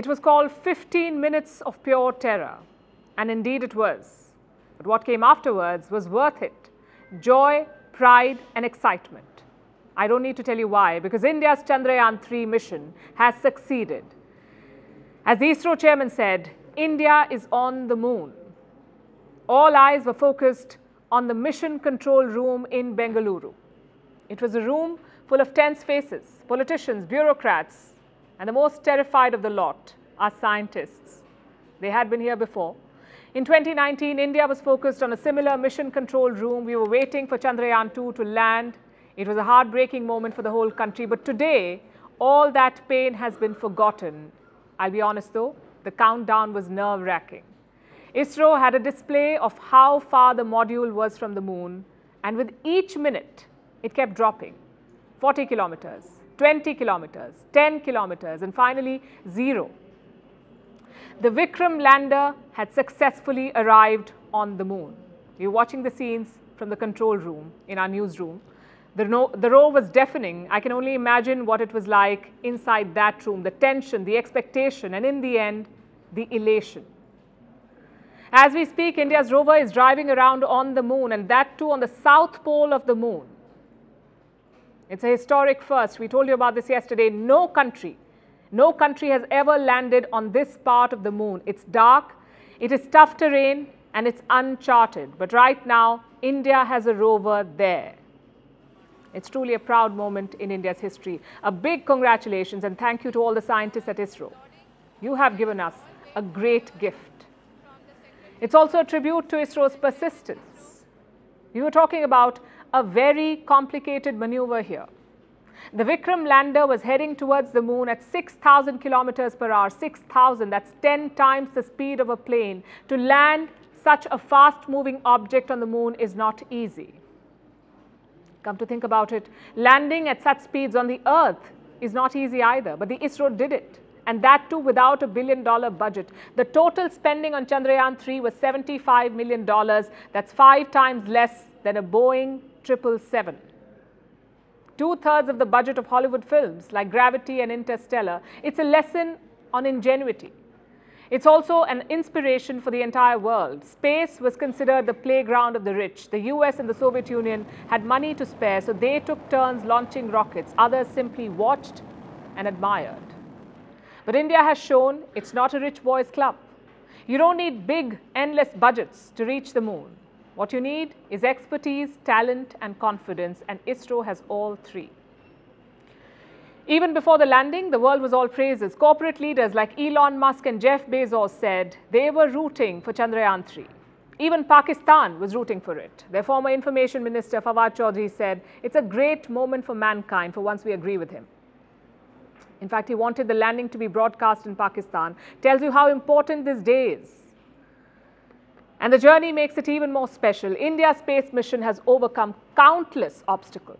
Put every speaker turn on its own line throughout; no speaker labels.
it was called 15 Minutes of Pure Terror. And indeed it was. But what came afterwards was worth it joy, pride, and excitement. I don't need to tell you why, because India's Chandrayaan 3 mission has succeeded. As the ISRO chairman said, India is on the moon. All eyes were focused on the mission control room in Bengaluru. It was a room full of tense faces, politicians, bureaucrats, and the most terrified of the lot are scientists. They had been here before. In 2019, India was focused on a similar mission control room. We were waiting for Chandrayaan 2 to land. It was a heartbreaking moment for the whole country. But today, all that pain has been forgotten. I'll be honest though, the countdown was nerve wracking. ISRO had a display of how far the module was from the moon, and with each minute, it kept dropping 40 kilometers, 20 kilometers, 10 kilometers, and finally, zero. The Vikram lander had successfully arrived on the moon. Were watching the scenes from the control room in our newsroom. The, roar was deafening. I can only imagine what it was like inside that room the tension, the expectation, and in the end, the elation. As we speak, India's rover is driving around on the moon, and that too on the south pole of the moon. It's a historic first. We told you about this yesterday. No country, no country has ever landed on this part of the moon. It's dark, it is tough terrain, and it's uncharted. But right now, India has a rover there. It's truly a proud moment in India's history. A big congratulations and thank you to all the scientists at ISRO. You have given us a great gift. It's also a tribute to ISRO's persistence. We were talking about a very complicated maneuver here. The Vikram lander was heading towards the moon at 6,000 kilometers per hour, 6,000, that's 10 times the speed of a plane. To land such a fast moving object on the moon is not easy. Come to think about it, landing at such speeds on the earth is not easy either, but the ISRO did it and that too without a billion dollar budget. The total spending on Chandrayaan 3 was $75 million. That's five times less than a Boeing 777. Two thirds of the budget of Hollywood films like Gravity and Interstellar. It's a lesson on ingenuity. It's also an inspiration for the entire world. Space was considered the playground of the rich. The US and the Soviet Union had money to spare, so they took turns launching rockets. Others simply watched and admired. But India has shown it's not a rich boys club. You don't need big, endless budgets to reach the moon. What you need is expertise, talent, and confidence, and ISRO has all three. Even before the landing, the world was all praises. Corporate leaders like Elon Musk and Jeff Bezos said they were rooting for Chandrayaan 3. Even Pakistan was rooting for it. Their former information minister Fawad Chaudhry said, it's a great moment for mankind for once we agree with him. In fact, he wanted the landing to be broadcast in Pakistan. Tells you how important this day is. And the journey makes it even more special. India's space mission has overcome countless obstacles.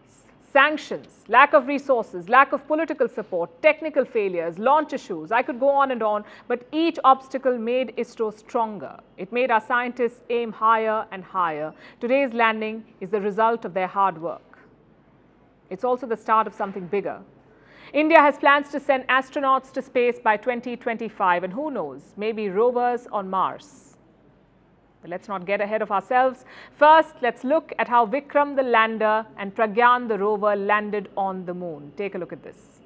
Sanctions, lack of resources, lack of political support, technical failures, launch issues. I could go on and on, but each obstacle made ISRO stronger. It made our scientists aim higher and higher. Today's landing is the result of their hard work. It's also the start of something bigger. India has plans to send astronauts to space by 2025 and who knows, maybe rovers on Mars. But let's not get ahead of ourselves. First, let's look at how Vikram the lander and Pragyan the rover landed on the moon. Take a look at this.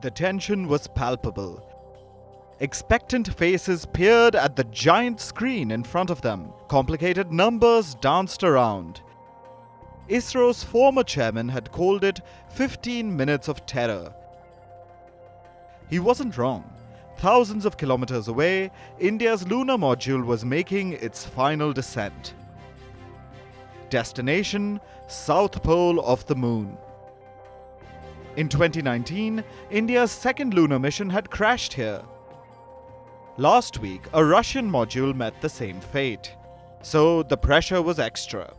The tension was palpable. Expectant faces peered at the giant screen in front of them. Complicated numbers danced around. ISRO's former chairman had called it 15 minutes of terror. He wasn't wrong. Thousands of kilometers away, India's lunar module was making its final descent. Destination South Pole of the Moon. In 2019, India's second lunar mission had crashed here. Last week, a Russian module met the same fate. So the pressure was extra.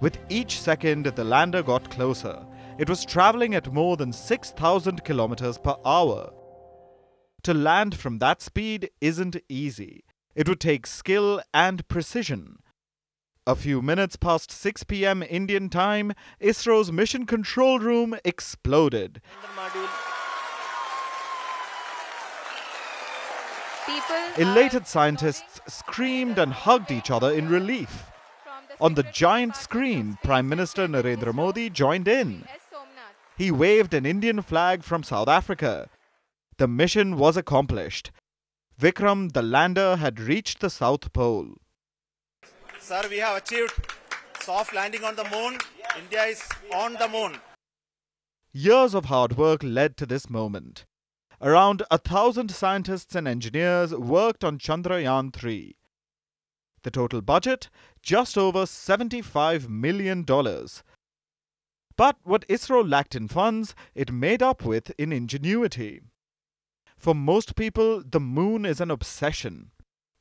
With each second the lander got closer, it was traveling at more than 6,000 kilometers per hour. To land from that speed isn't easy. It would take skill and precision. A few minutes past 6 pm Indian time, ISRO's mission control room exploded. Elated scientists screamed and hugged each other in relief. On the giant screen, Prime Minister Narendra Modi joined in. He waved an Indian flag from South Africa. The mission was accomplished. Vikram, the lander, had reached the South Pole.
Sir, we have achieved soft landing on the moon. India is on the moon.
Years of hard work led to this moment. Around a thousand scientists and engineers worked on Chandrayaan 3. The total budget? Just over $75 million. But what ISRO lacked in funds, it made up with in ingenuity. For most people, the moon is an obsession.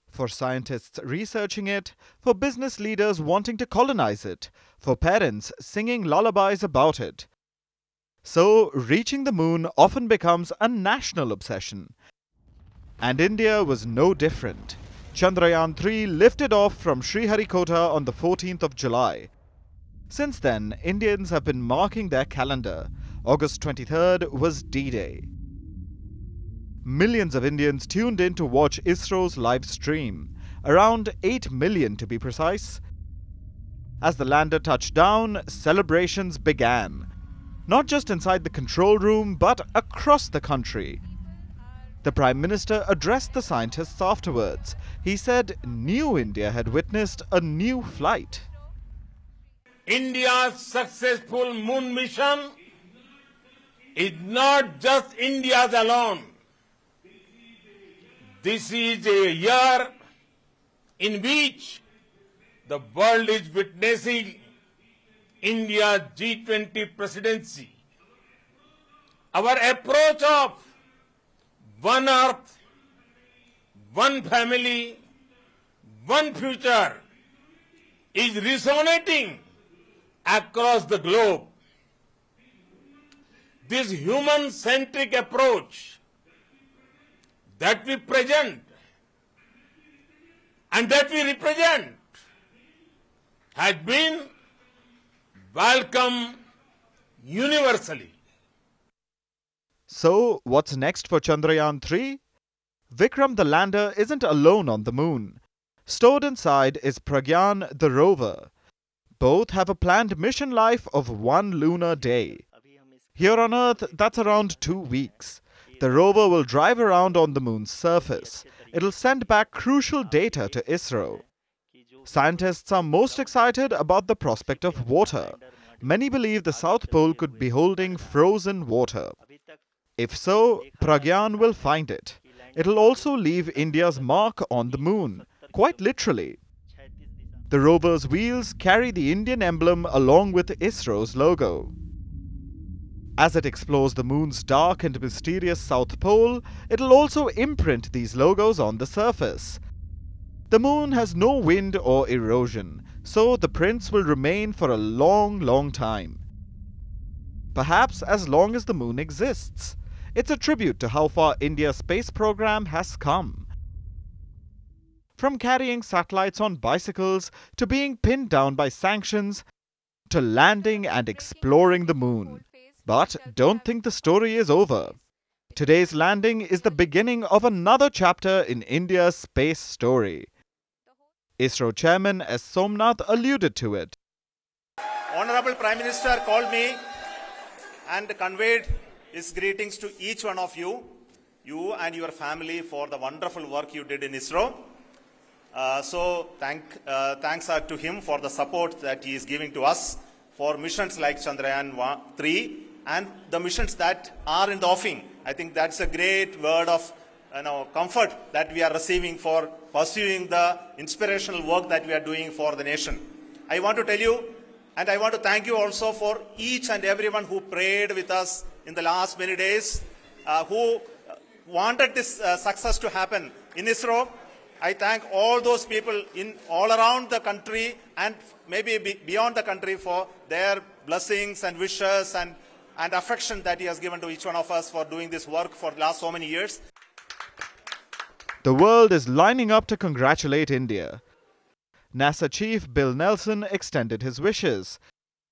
For scientists researching it, for business leaders wanting to colonize it, for parents singing lullabies about it. So, reaching the moon often becomes a national obsession. And India was no different. Chandrayaan 3 lifted off from Sriharikota on the 14th of July. Since then, Indians have been marking their calendar. August 23rd was D Day. Millions of Indians tuned in to watch ISRO's live stream, around 8 million to be precise. As the lander touched down, celebrations began, not just inside the control room, but across the country. The Prime Minister addressed the scientists afterwards. He said New India had witnessed a new flight.
India's successful moon mission is not just India's alone. This is a year in which the world is witnessing India's G20 presidency. Our approach of one earth, one family, one future is resonating across the globe. This human centric approach that we present and that we represent has been welcomed universally.
So, what's next for Chandrayaan 3? Vikram the lander isn't alone on the moon. Stored inside is Pragyan the rover. Both have a planned mission life of one lunar day. Here on Earth, that's around two weeks. The rover will drive around on the moon's surface. It'll send back crucial data to ISRO. Scientists are most excited about the prospect of water. Many believe the South Pole could be holding frozen water. If so, Pragyan will find it. It'll also leave India's mark on the moon, quite literally. The rover's wheels carry the Indian emblem along with ISRO's logo. As it explores the moon's dark and mysterious south pole, it'll also imprint these logos on the surface. The moon has no wind or erosion, so the prints will remain for a long, long time. Perhaps as long as the moon exists. It's a tribute to how far India's space program has come. From carrying satellites on bicycles to being pinned down by sanctions to landing and exploring the moon. But don't think the story is over. Today's landing is the beginning of another chapter in India's space story. ISRO chairman S. Somanath alluded to it.
Honorable Prime Minister called me and conveyed his greetings to each one of you, you and your family for the wonderful work you did in ISRO. Uh, so thank, uh, thanks are to him for the support that he is giving to us for missions like Chandrayaan 1, 3 and the missions that are in the offing. I think that's a great word of you know, comfort that we are receiving for pursuing the inspirational work that we are doing for the nation. I want to tell you, and I want to thank you also for each and everyone who prayed with us in the last many days, uh, who wanted this uh, success to happen in ISRO. I thank all those people in all around the country and maybe be beyond the country for their blessings and wishes and, and affection that he has given to each one of us for doing this work for the last so many years.
The world is lining up to congratulate India. NASA chief Bill Nelson extended his wishes.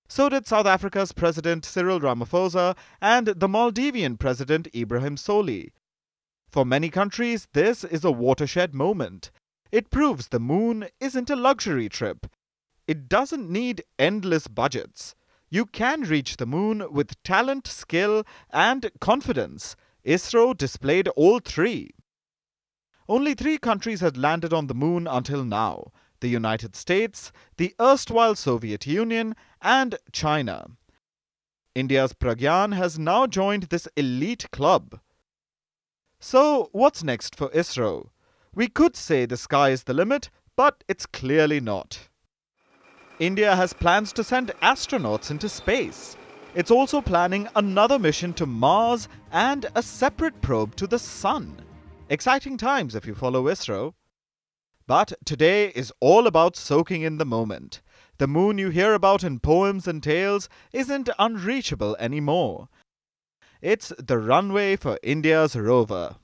So did South Africa's President Cyril Ramaphosa and the Maldivian President Ibrahim Solih. For many countries, this is a watershed moment. It proves the moon isn't a luxury trip. It doesn't need endless budgets. You can reach the moon with talent, skill, and confidence. ISRO displayed all three. Only three countries had landed on the moon until now the United States, the erstwhile Soviet Union, and China. India's Pragyan has now joined this elite club. So, what's next for ISRO? We could say the sky is the limit, but it's clearly not. India has plans to send astronauts into space. It's also planning another mission to Mars and a separate probe to the Sun. Exciting times if you follow ISRO. But today is all about soaking in the moment. The moon you hear about in poems and tales isn't unreachable anymore. It's the runway for India's rover.